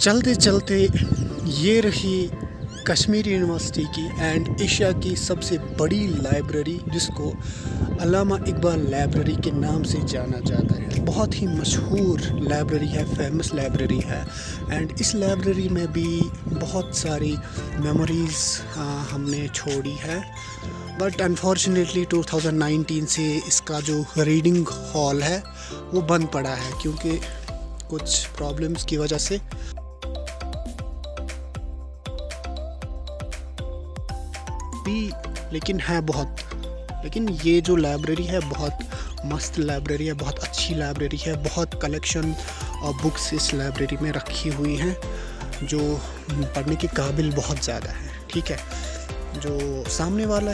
चलते चलते ये रही कश्मीर यूनिवर्सिटी की एंड एशिया की सबसे बड़ी लाइब्रेरी जिसको अलामा इकबाल लाइब्रेरी के नाम से जाना जाता है। बहुत ही मशहूर लाइब्रेरी है फ़ेमस लाइब्रेरी है। एंड इस लाइब्रेरी में भी बहुत सारी मेमोरीज़ हमने छोड़ी है। बट अनफॉर्चुनेटली 2019 से इसका जो रीडिंग हॉल है, वो बंद पड़ा है, क्योंकि कुछ प्रॉब्लम्स की वजह से। भी, लेकिन है बहुत। लेकिन ये जो लाइब्रेरी है, बहुत मस्त लाइब्रेरी है, बहुत अच्छी लाइब्रेरी है, बहुत कलेक्शन और बुक्स इस लाइब्रेरी में रखी हुई हैं, जो पढ़ने के काबिल बहुत ज़्यादा है, ठीक है? जो सामने वाला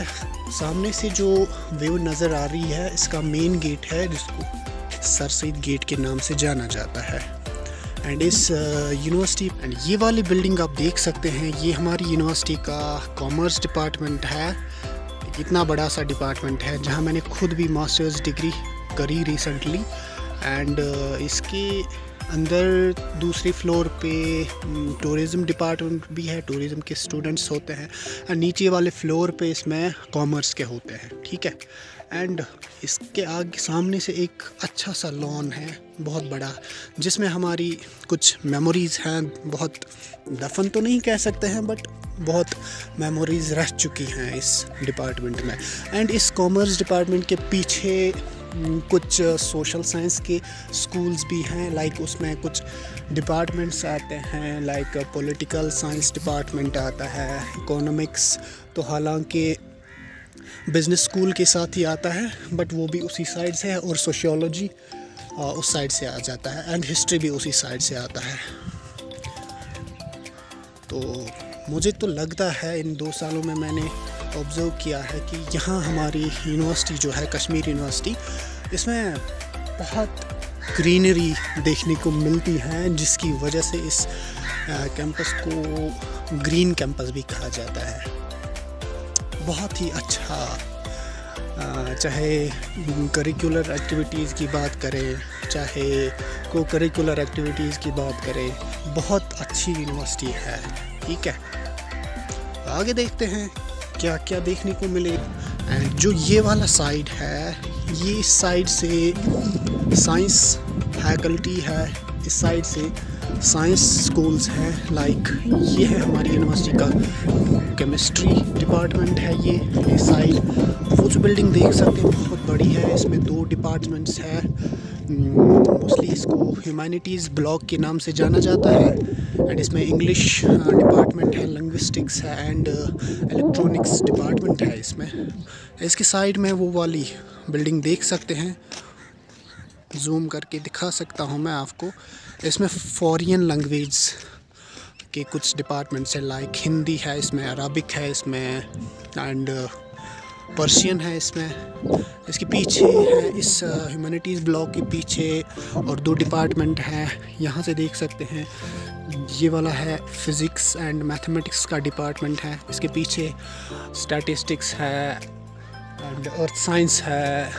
सामने से जो व्यू नज़र आ रही है, इसका मेन गेट है जिसको सर सईद गेट के नाम से जाना जाता है। एंड इस यूनिवर्सिटी एंड ये वाली बिल्डिंग आप देख सकते हैं, ये हमारी यूनिवर्सिटी का कॉमर्स डिपार्टमेंट है। इतना बड़ा सा डिपार्टमेंट है, जहाँ मैंने खुद भी मास्टर्स डिग्री करी रिसेंटली एंड इसके अंदर दूसरी फ्लोर पे टूरिज़्म डिपार्टमेंट भी है टूरिज़्म के स्टूडेंट्स होते हैं। और नीचे वाले फ्लोर पे इसमें कॉमर्स के होते हैं, ठीक है? एंड इसके आगे, सामने से एक अच्छा सा लॉन है, बहुत बड़ा, जिसमें हमारी कुछ मेमोरीज़ हैं। बहुत दफन तो नहीं कह सकते हैं बट बहुत मेमोरीज़ रह चुकी हैं इस डिपार्टमेंट में। एंड इस कॉमर्स डिपार्टमेंट के पीछे कुछ सोशल साइंस के स्कूल्स भी हैं। लाइक उसमें कुछ डिपार्टमेंट्स आते हैं लाइक पॉलिटिकल साइंस डिपार्टमेंट आता है इकोनॉमिक्स तो हालाँकि बिज़नेस स्कूल के साथ ही आता है बट वो भी उसी साइड से है और सोशियोलॉजी उस साइड से आ जाता है एंड हिस्ट्री भी उसी साइड से आता है। तो मुझे तो लगता है इन दो सालों में मैंने ऑब्ज़र्व किया है कि यहाँ हमारी यूनिवर्सिटी जो है, कश्मीर यूनिवर्सिटी इसमें बहुत ग्रीनरी देखने को मिलती है, जिसकी वजह से इस कैंपस को ग्रीन कैंपस भी कहा जाता है। बहुत ही अच्छा चाहे करिकुलर एक्टिविटीज़ की बात करें, चाहे को करिकुलर एक्टिविटीज़ की बात करें, बहुत अच्छी यूनिवर्सिटी है, ठीक है? आगे देखते हैं क्या क्या देखने को मिले। एंड जो ये वाला साइड है, ये इस साइड से साइंस फैकल्टी है, इस साइड से साइंस स्कूल्स हैं लाइक ये है हमारी यूनिवर्सिटी का केमिस्ट्री डिपार्टमेंट है ये इस साइड वो जो बिल्डिंग देख सकते हैं, बहुत बड़ी है। इसमें दो डिपार्टमेंट्स है। मोस्टली इसको ह्यूमैनिटीज़ ब्लॉक के नाम से जाना जाता है। एंड इसमें इंग्लिश डिपार्टमेंट है लंग्विस्टिक्स है एंड इलेक्ट्रॉनिक्स डिपार्टमेंट है इसमें। इसके साइड में वो वाली बिल्डिंग देख सकते हैं। जूम करके दिखा सकता हूँ मैं आपको। इसमें फॉरियन लैंग्वेज के कुछ डिपार्टमेंट्स हैं लाइक हिंदी है, इसमें अरबिक है, इसमें एंड पर्शियन है इसमें। इसके पीछे है, इस ह्यूमैनिटीज़ ब्लॉक के पीछे और दो डिपार्टमेंट हैं, यहाँ से देख सकते हैं। ये वाला है फ़िज़िक्स एंड मैथमेटिक्स का डिपार्टमेंट है। इसके पीछे स्टैटिस्टिक्स है एंड अर्थ साइंस है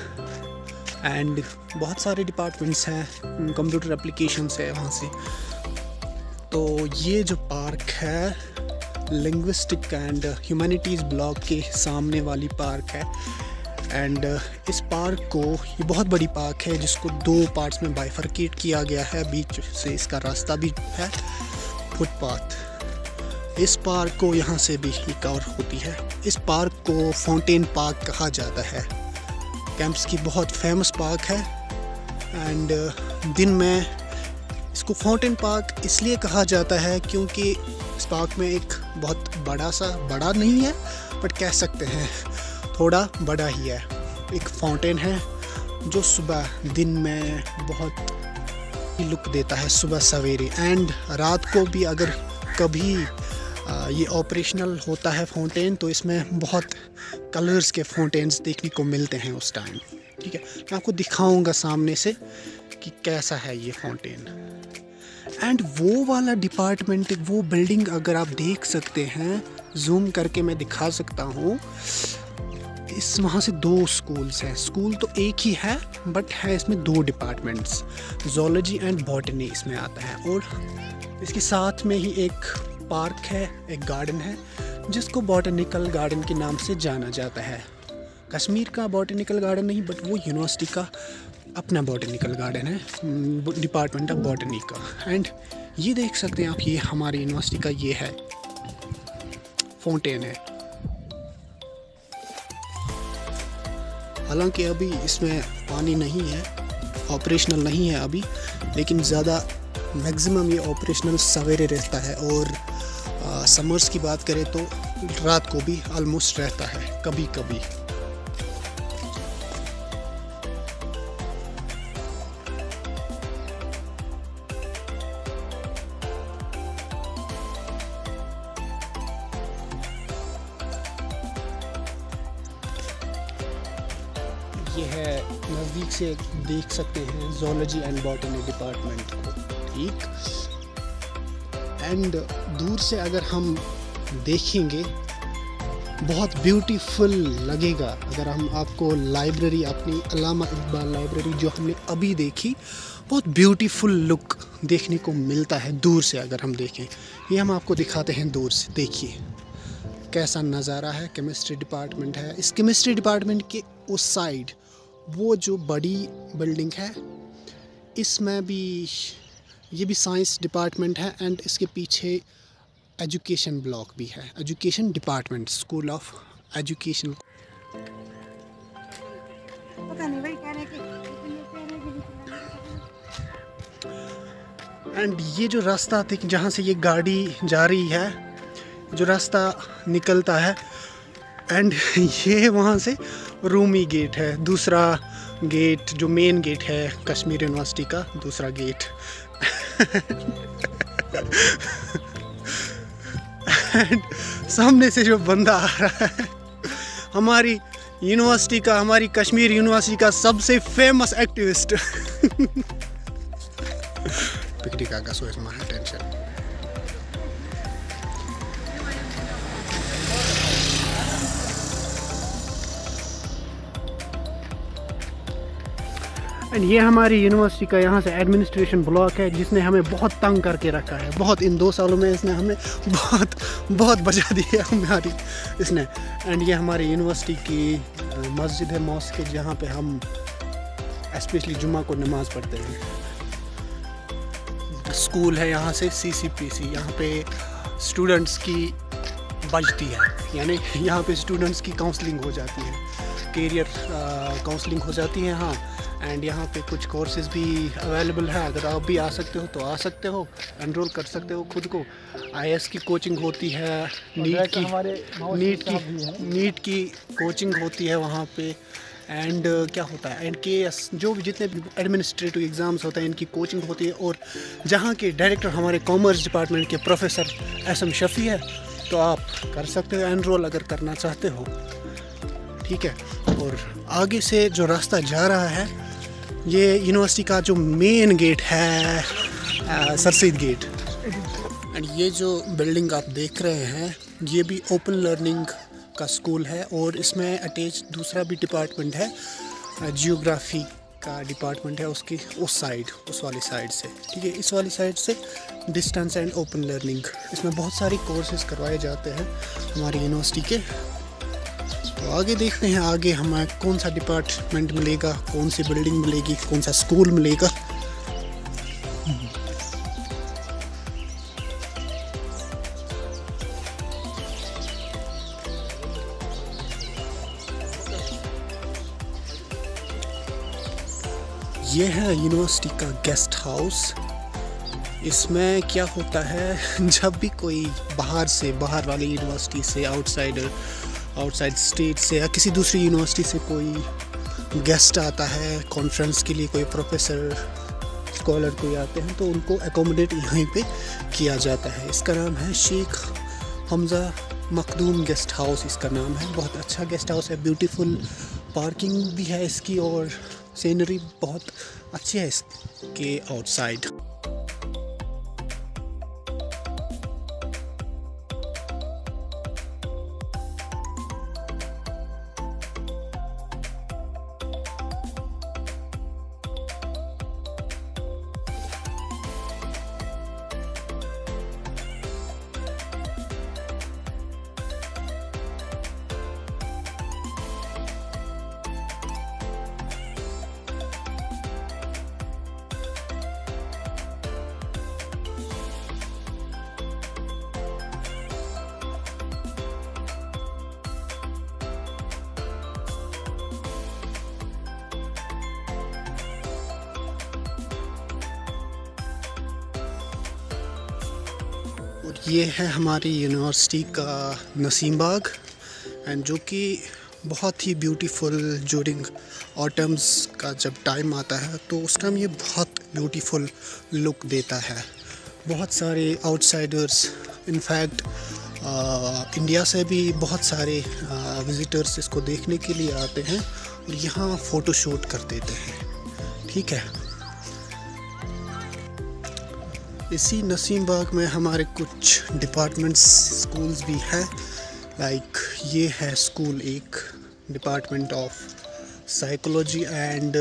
एंड बहुत सारे डिपार्टमेंट्स हैं कंप्यूटर एप्लीकेशंस है वहाँ से। तो ये जो पार्क है लिंग्विस्टिक एंड ह्यूमैनिटीज़ ब्लॉक के सामने वाली पार्क है। एंड इस पार्क को, ये बहुत बड़ी पार्क है, जिसको दो पार्ट्स में बाइफरकेट किया गया है। बीच से इसका रास्ता भी है फुटपाथ इस पार्क को यहाँ से भी कवर होती है। इस पार्क को फाउंटेन पार्क कहा जाता है। कैंप्स की बहुत फ़ेमस पार्क है। एंड दिन में इसको फाउंटेन पार्क इसलिए कहा जाता है क्योंकि इस पार्क में एक बहुत बड़ा सा, बड़ा नहीं है बट कह सकते हैं, थोड़ा बड़ा ही है। एक फाउंटेन है, जो सुबह दिन में बहुत लुक देता है, सुबह सवेरे। एंड रात को भी अगर कभी ये ऑपरेशनल होता है फाउंटेन तो इसमें बहुत कलर्स के फाउंटेन्स देखने को मिलते हैं उस टाइम ठीक है, मैं आपको दिखाऊँगा सामने से कि कैसा है ये फाउंटेन एंड वो वाला डिपार्टमेंट वो बिल्डिंग अगर आप देख सकते हैं जूम करके मैं दिखा सकता हूँ, इस वहाँ से दो स्कूल्स हैं। स्कूल तो एक ही है बट है इसमें दो डिपार्टमेंट्स जोलॉजी एंड बॉटनी इसमें आता है। और इसके साथ में ही एक पार्क है, एक गार्डन है, जिसको बॉटनिकल गार्डन के नाम से जाना जाता है। कश्मीर का बॉटनिकल गार्डन नहीं बट वो यूनिवर्सिटी का अपना बॉटनिकल गार्डन है डिपार्टमेंट ऑफ़ बॉटनी का। एंड ये देख सकते हैं आप, ये हमारी यूनिवर्सिटी का ये है फाउंटेन है। हालाँकि अभी इसमें पानी नहीं है ऑपरेशनल नहीं है अभी, लेकिन ज़्यादा मैक्सिमम ये ऑपरेशनल सवेरे रहता है और समर्स की बात करें तो रात को भी ऑलमोस्ट रहता है कभी कभी ये है, नज़दीक से देख सकते हैं जोलॉजी एंड बॉटनी डिपार्टमेंट को। ठीक? एंड दूर से अगर हम देखेंगे, बहुत ब्यूटीफुल लगेगा। अगर हम आपको लाइब्रेरी अपनी अलामा इकबाल लाइब्रेरी जो हमने अभी देखी, बहुत ब्यूटीफुल लुक देखने को मिलता है दूर से अगर हम देखें। ये हम आपको दिखाते हैं दूर से। देखिए, कैसा नज़ारा है केमिस्ट्री डिपार्टमेंट है। इस केमिस्ट्री डिपार्टमेंट के उस साइड वो जो बड़ी बिल्डिंग है इसमें भी ये भी साइंस डिपार्टमेंट है एंड इसके पीछे एजुकेशन ब्लॉक भी है। Education department school of education and ये जो रास्ता थे जहाँ से ये गाड़ी जा रही है जो रास्ता निकलता है एंड ये वहाँ से रूमी गेट है, दूसरा गेट, जो मेन गेट है कश्मीर यूनिवर्सिटी का, दूसरा गेट। एंड सामने से जो बंदा आ रहा है, हमारी यूनिवर्सिटी का, हमारी कश्मीर यूनिवर्सिटी का सबसे फ़ेमस एक्टिविस्ट पिकनिक का so is my tension and ये हमारी यूनिवर्सिटी का यहाँ से एडमिनिस्ट्रेशन ब्लॉक है, जिसने हमें बहुत तंग करके रखा है। बहुत इन दो सालों में इसने हमें बहुत बहुत बचा दी है हमारी इसने। एंड ये हमारी यूनिवर्सिटी की मस्जिद है मॉस्क है जहाँ पे हम स्पेशली जुम्मा को नमाज़ पढ़ते हैं। स्कूल है यहाँ से सी सी पी सी यहाँ पे स्टूडेंट्स की बजती है। यानी यहाँ पे स्टूडेंट्स की काउंसलिंग हो जाती है। कैरियर काउंसलिंग हो जाती है हाँ। एंड यहाँ पे कुछ कोर्सेज भी अवेलेबल हैं। अगर आप भी आ सकते हो तो आ सकते हो। एनरोल कर सकते हो खुद को। आईएएस की कोचिंग होती है नीट की नीट की नीट की कोचिंग होती है वहाँ पे। एंड uh, क्या होता है? एंड के एस जो भी जितने भी एडमिनिस्ट्रेटिव एग्ज़ाम्स होते हैं इनकी कोचिंग होती है। और जहाँ के डायरेक्टर हमारे कॉमर्स डिपार्टमेंट के प्रोफेसर एस एम शफ़ी है तो आप कर सकते हो एनरोल अगर करना चाहते हो। ठीक है? और आगे से जो रास्ता जा रहा है ये यूनिवर्सिटी का जो मेन गेट है सरसीद गेट एंड ये जो बिल्डिंग आप देख रहे हैं, ये भी ओपन लर्निंग का स्कूल है और इसमें अटैच दूसरा भी डिपार्टमेंट है जियोग्राफी का डिपार्टमेंट है उसकी, उस साइड उस वाली साइड से। ठीक है, इस वाली साइड से डिस्टेंस एंड ओपन लर्निंग इसमें बहुत सारी कोर्सेज करवाए जाते हैं हमारी यूनिवर्सिटी के। तो आगे देखते हैं, आगे हमें कौन सा डिपार्टमेंट मिलेगा, कौन सी बिल्डिंग मिलेगी, कौन सा स्कूल मिलेगा? ये है यूनिवर्सिटी का गेस्ट हाउस इसमें क्या होता है, जब भी कोई बाहर से, बाहर वाली यूनिवर्सिटी से आउटसाइडर आउटसाइड स्टेट से या किसी दूसरी यूनिवर्सिटी से कोई गेस्ट आता है कॉन्फ्रेंस के लिए कोई प्रोफेसर स्कॉलर कोई आते हैं तो उनको एकोमोडेट यहीं पे किया जाता है। इसका नाम है शेख हमज़ा मखदूम गेस्ट हाउस इसका नाम है। बहुत अच्छा गेस्ट हाउस है ब्यूटीफुल पार्किंग भी है इसकी और सीनरी बहुत अच्छी है इसके आउटसाइड ये है हमारी यूनिवर्सिटी का नसीम बाग एंड जो कि बहुत ही ब्यूटीफुल जूरिंग ऑटम्स का जब टाइम आता है तो उस टाइम ये बहुत ब्यूटीफुल लुक देता है। बहुत सारे आउटसाइडर्स इनफैक्ट इंडिया से भी बहुत सारे विज़िटर्स इसको देखने के लिए आते हैं और यहाँ फ़ोटोशूट कर देते हैं। ठीक है? इसी नसीम बाग में हमारे कुछ डिपार्टमेंट्स स्कूल्स भी हैं। लाइक ये है स्कूल एक department of psychology and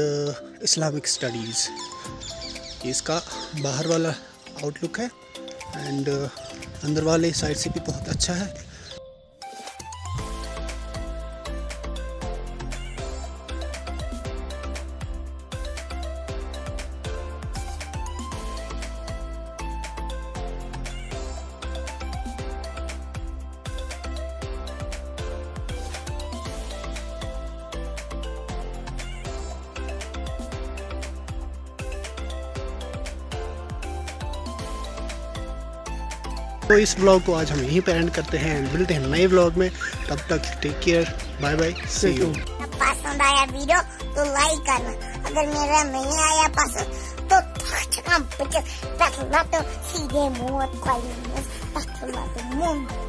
Islamic studies इसका बाहर वाला आउटलुक है एंड uh, अंदर वाले साइड से भी बहुत अच्छा है। तो इस ब्लॉग को आज हम यहीं पर एंड करते हैं। मिलते हैं नए ब्लॉग में। तब तक take care bye bye see you पसंद आया वीडियो तो लाइक करना। अगर मेरा नहीं आया पसंद तो सीधे मुँह मुँह